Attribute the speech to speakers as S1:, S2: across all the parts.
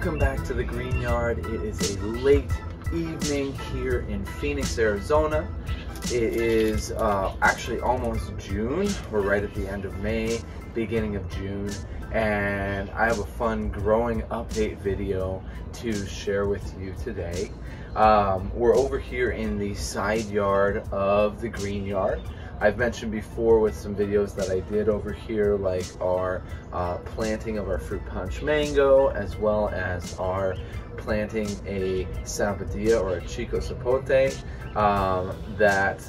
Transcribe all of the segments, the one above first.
S1: Welcome back to the Green Yard. It is a late evening here in Phoenix, Arizona. It is uh, actually almost June. We're right at the end of May, beginning of June, and I have a fun growing update video to share with you today. Um, we're over here in the side yard of the Green Yard. I've mentioned before with some videos that I did over here, like our uh, planting of our fruit punch mango, as well as our planting a Sapodilla or a Chico Sapote, um, that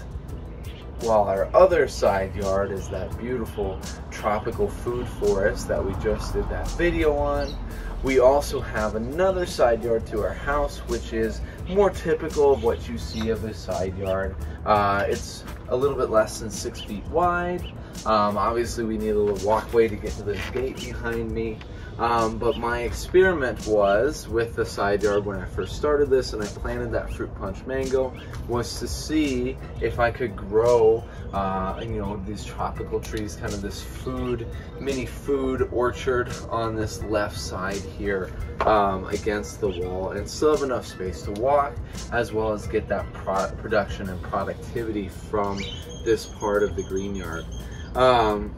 S1: while our other side yard is that beautiful tropical food forest that we just did that video on, we also have another side yard to our house, which is more typical of what you see of a side yard. Uh, it's a little bit less than six feet wide. Um, obviously, we need a little walkway to get to this gate behind me. Um, but my experiment was with the side yard when I first started this and I planted that fruit punch mango was to see if I could grow, uh, you know, these tropical trees, kind of this food, mini food orchard on this left side here um, against the wall and still have enough space to walk as well as get that pro production and productivity from this part of the green yard. Um,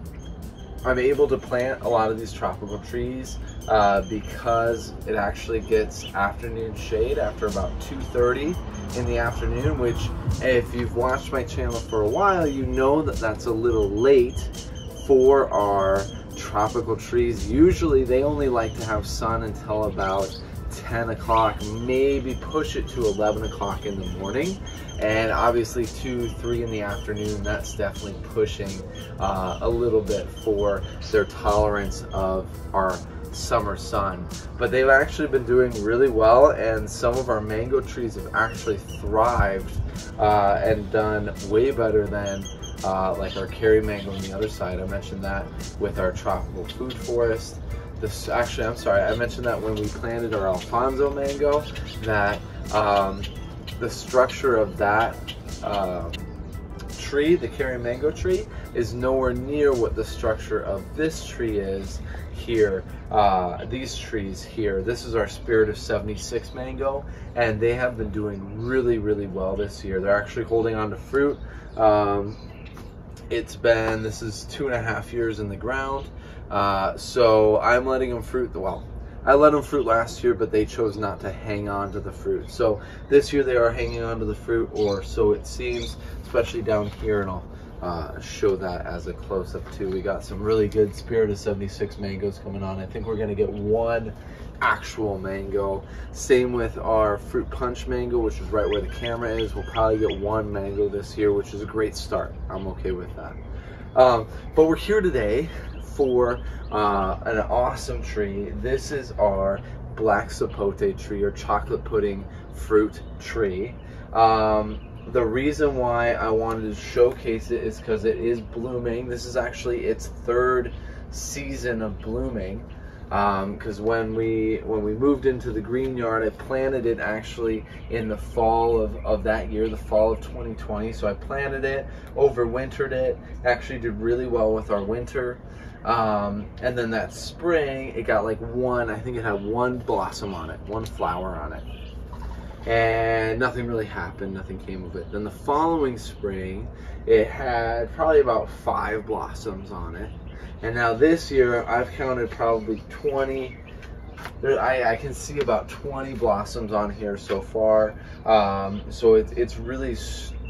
S1: I'm able to plant a lot of these tropical trees uh, because it actually gets afternoon shade after about 2.30 in the afternoon, which if you've watched my channel for a while, you know that that's a little late for our tropical trees. Usually they only like to have sun until about 10 o'clock, maybe push it to 11 o'clock in the morning. And obviously 2, 3 in the afternoon, that's definitely pushing uh, a little bit for their tolerance of our summer sun. But they've actually been doing really well and some of our mango trees have actually thrived uh, and done way better than uh, like our Carrie mango on the other side. I mentioned that with our tropical food forest this actually I'm sorry I mentioned that when we planted our Alphonso mango that um, the structure of that um, tree the Carrie mango tree is nowhere near what the structure of this tree is here uh, these trees here. This is our spirit of 76 mango and they have been doing really really well this year. They're actually holding on to fruit. Um, it's been this is two and a half years in the ground uh, so I'm letting them fruit, well, I let them fruit last year, but they chose not to hang on to the fruit. So this year they are hanging on to the fruit, or so it seems, especially down here, and I'll uh, show that as a close-up too. We got some really good Spirit of 76 mangoes coming on. I think we're gonna get one actual mango. Same with our fruit punch mango, which is right where the camera is. We'll probably get one mango this year, which is a great start. I'm okay with that. Um, but we're here today for uh, an awesome tree. This is our black sapote tree or chocolate pudding fruit tree. Um, the reason why I wanted to showcase it is because it is blooming. This is actually its third season of blooming because um, when we when we moved into the green yard I planted it actually in the fall of, of that year the fall of 2020 so I planted it overwintered it actually did really well with our winter um, and then that spring, it got like one, I think it had one blossom on it, one flower on it. And nothing really happened, nothing came of it. Then the following spring, it had probably about five blossoms on it. And now this year, I've counted probably 20, there, I, I, can see about 20 blossoms on here so far. Um, so it, it's really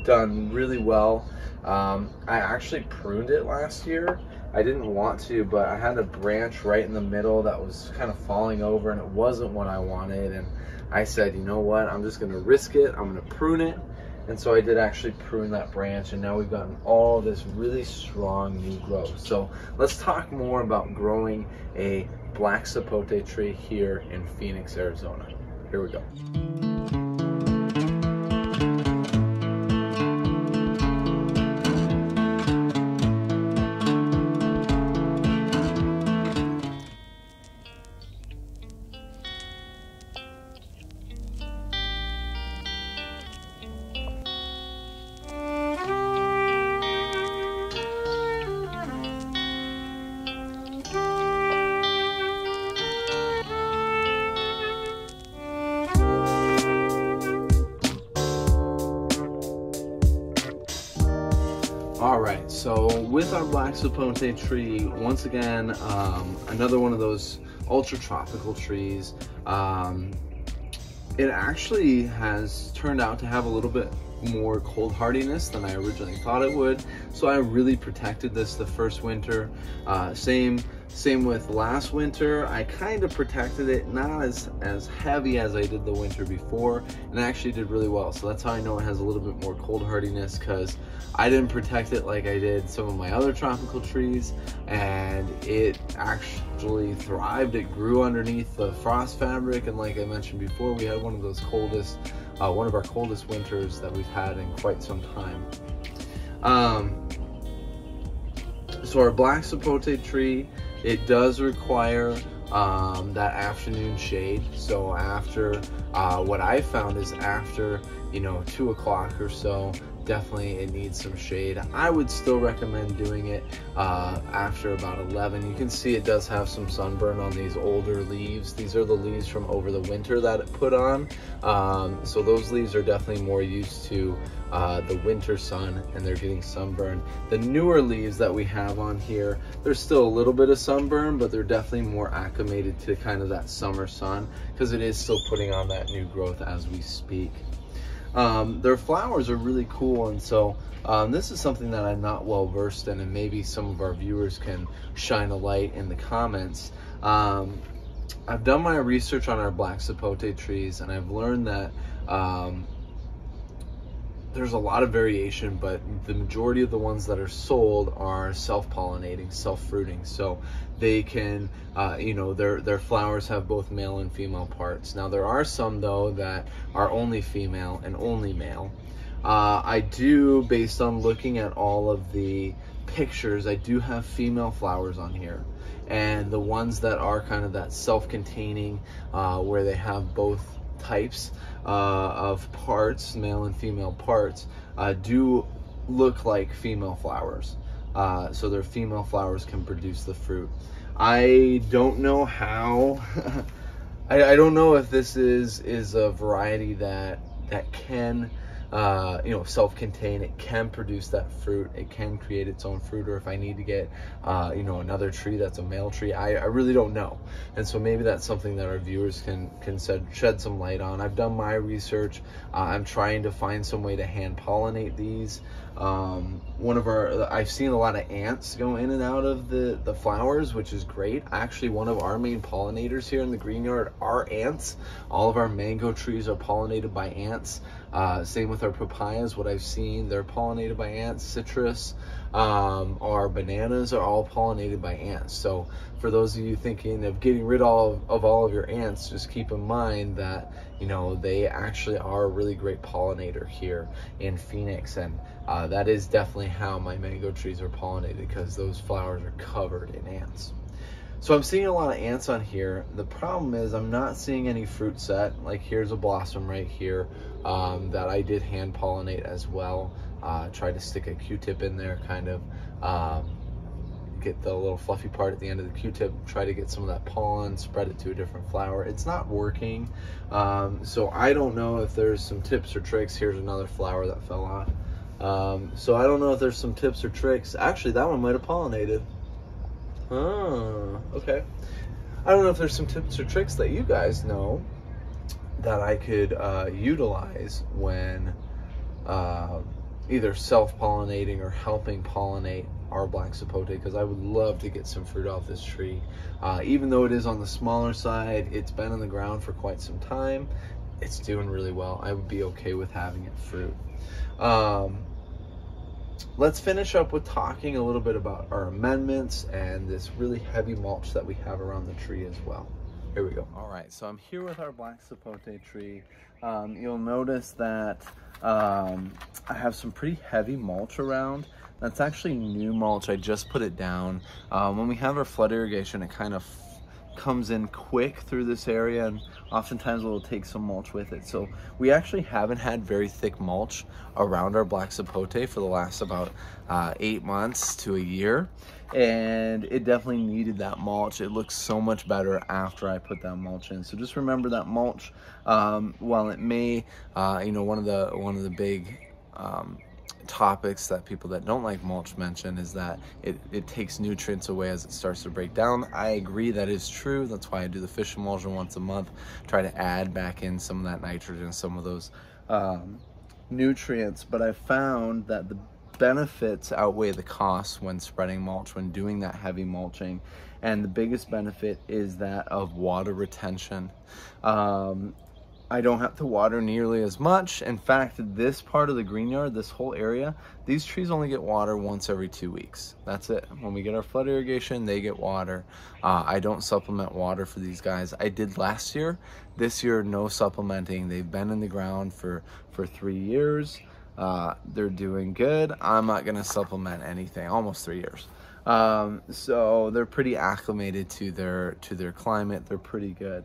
S1: done really well. Um, I actually pruned it last year I didn't want to, but I had a branch right in the middle that was kind of falling over and it wasn't what I wanted. And I said, you know what, I'm just gonna risk it, I'm gonna prune it. And so I did actually prune that branch and now we've gotten all this really strong new growth. So let's talk more about growing a black sapote tree here in Phoenix, Arizona. Here we go. Right, so with our black sapote tree, once again, um, another one of those ultra tropical trees. Um, it actually has turned out to have a little bit more cold hardiness than I originally thought it would. So I really protected this the first winter. Uh, same same with last winter. I kind of protected it, not as, as heavy as I did the winter before, and I actually did really well. So that's how I know it has a little bit more cold hardiness because I didn't protect it like I did some of my other tropical trees, and it actually thrived. It grew underneath the frost fabric, and like I mentioned before, we had one of those coldest, uh, one of our coldest winters that we've had in quite some time. Um, so our black sapote tree it does require um, that afternoon shade. So after, uh, what I found is after, you know, two o'clock or so, definitely it needs some shade. I would still recommend doing it uh, after about 11. You can see it does have some sunburn on these older leaves. These are the leaves from over the winter that it put on. Um, so those leaves are definitely more used to uh, the winter sun and they're getting sunburn. The newer leaves that we have on here, there's still a little bit of sunburn, but they're definitely more acclimated to kind of that summer sun because it is still putting on that new growth as we speak. Um, their flowers are really cool and so um, this is something that I'm not well versed in and maybe some of our viewers can shine a light in the comments. Um, I've done my research on our black sapote trees and I've learned that um, there's a lot of variation, but the majority of the ones that are sold are self-pollinating, self-fruiting. So they can, uh, you know, their their flowers have both male and female parts. Now there are some though that are only female and only male. Uh, I do, based on looking at all of the pictures, I do have female flowers on here. And the ones that are kind of that self-containing, uh, where they have both types uh, of parts, male and female parts, uh, do look like female flowers. Uh, so their female flowers can produce the fruit. I don't know how. I, I don't know if this is is a variety that that can uh, you know, self-contained. It can produce that fruit. It can create its own fruit. Or if I need to get, uh, you know, another tree that's a male tree, I, I really don't know. And so maybe that's something that our viewers can can shed, some light on. I've done my research. Uh, I'm trying to find some way to hand pollinate these. Um, one of our, I've seen a lot of ants go in and out of the, the flowers, which is great. Actually, one of our main pollinators here in the green yard are ants. All of our mango trees are pollinated by ants. Uh, same with our papayas, what I've seen, they're pollinated by ants. Citrus, um, our bananas are all pollinated by ants. So for those of you thinking of getting rid of, of all of your ants, just keep in mind that, you know, they actually are a really great pollinator here in Phoenix. And uh, that is definitely how my mango trees are pollinated because those flowers are covered in ants. So I'm seeing a lot of ants on here. The problem is I'm not seeing any fruit set. Like here's a blossom right here um, that I did hand pollinate as well. Uh, tried to stick a Q-tip in there, kind of um, get the little fluffy part at the end of the Q-tip, try to get some of that pollen, spread it to a different flower. It's not working. Um, so I don't know if there's some tips or tricks. Here's another flower that fell off. Um, so I don't know if there's some tips or tricks. Actually, that one might have pollinated. Oh, okay. I don't know if there's some tips or tricks that you guys know that I could uh, utilize when uh, either self-pollinating or helping pollinate our black sapote because I would love to get some fruit off this tree. Uh, even though it is on the smaller side, it's been in the ground for quite some time. It's doing really well. I would be okay with having it fruit. Um, let's finish up with talking a little bit about our amendments and this really heavy mulch that we have around the tree as well. Here we go. All right, so I'm here with our black sapote tree. Um, you'll notice that um, I have some pretty heavy mulch around. That's actually new mulch. I just put it down. Um, when we have our flood irrigation, it kind of comes in quick through this area and oftentimes we'll take some mulch with it. So we actually haven't had very thick mulch around our black sapote for the last about uh, eight months to a year. And it definitely needed that mulch. It looks so much better after I put that mulch in. So just remember that mulch, um, while it may, uh, you know, one of the, one of the big um, topics that people that don't like mulch mention is that it, it takes nutrients away as it starts to break down. I agree that is true. That's why I do the fish emulsion once a month, try to add back in some of that nitrogen, some of those um, nutrients. But I found that the benefits outweigh the costs when spreading mulch, when doing that heavy mulching. And the biggest benefit is that of water retention. Um, I don't have to water nearly as much. In fact, this part of the green yard, this whole area, these trees only get water once every two weeks. That's it. When we get our flood irrigation, they get water. Uh, I don't supplement water for these guys. I did last year. This year, no supplementing. They've been in the ground for, for three years. Uh, they're doing good. I'm not gonna supplement anything, almost three years. Um, so they're pretty acclimated to their to their climate. They're pretty good.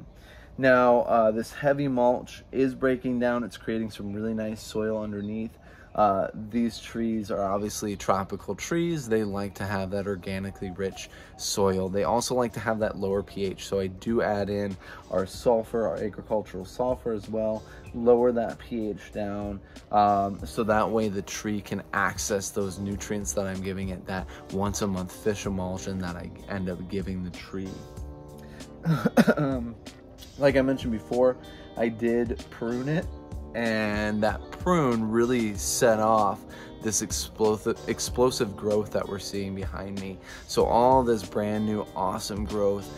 S1: Now, uh, this heavy mulch is breaking down. It's creating some really nice soil underneath. Uh, these trees are obviously tropical trees. They like to have that organically rich soil. They also like to have that lower pH. So I do add in our sulfur, our agricultural sulfur as well, lower that pH down. Um, so that way the tree can access those nutrients that I'm giving it, that once a month fish emulsion that I end up giving the tree. like I mentioned before, I did prune it and that prune really set off this explosive explosive growth that we're seeing behind me. So all this brand new awesome growth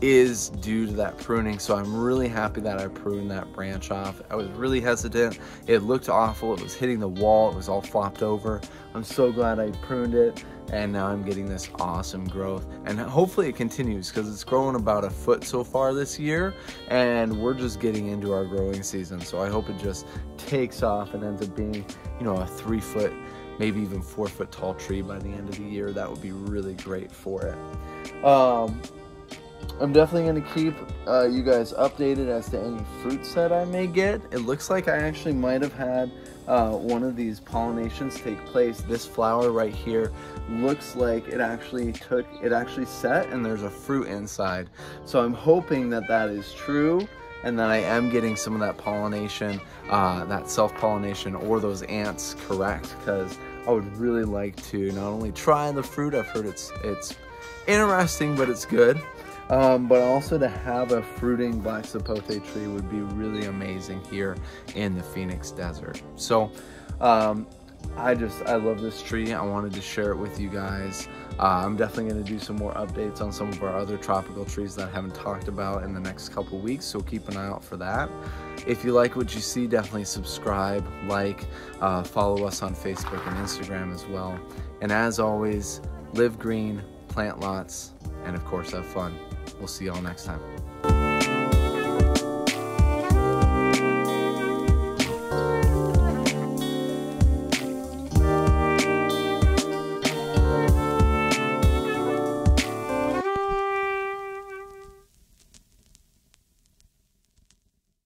S1: is due to that pruning. So I'm really happy that I pruned that branch off. I was really hesitant. It looked awful. It was hitting the wall. It was all flopped over. I'm so glad I pruned it and now I'm getting this awesome growth. And hopefully it continues because it's grown about a foot so far this year and we're just getting into our growing season. So I hope it just takes off and ends up being you know a three foot maybe even four foot tall tree by the end of the year. That would be really great for it. Um, I'm definitely going to keep uh, you guys updated as to any fruits that I may get. It looks like I actually might have had uh, one of these pollinations take place. This flower right here looks like it actually took, it actually set and there's a fruit inside. So I'm hoping that that is true and that I am getting some of that pollination, uh, that self-pollination or those ants correct because I would really like to not only try the fruit, I've heard it's, it's interesting, but it's good. Um, but also to have a fruiting black sapote tree would be really amazing here in the Phoenix desert. So um, I just, I love this tree. I wanted to share it with you guys. Uh, I'm definitely going to do some more updates on some of our other tropical trees that I haven't talked about in the next couple weeks, so keep an eye out for that. If you like what you see, definitely subscribe, like, uh, follow us on Facebook and Instagram as well. And as always, live green, plant lots, and of course have fun. We'll see y'all next time.